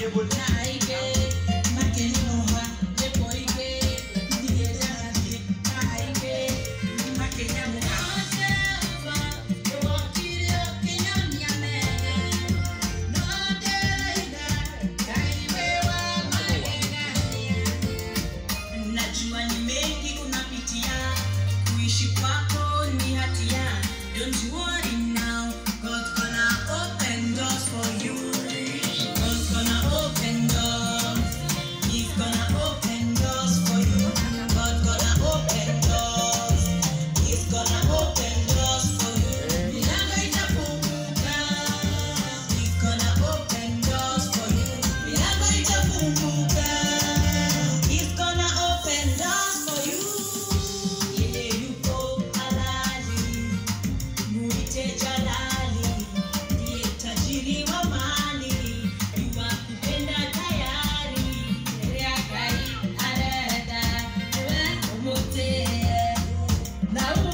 Najua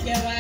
Ya va.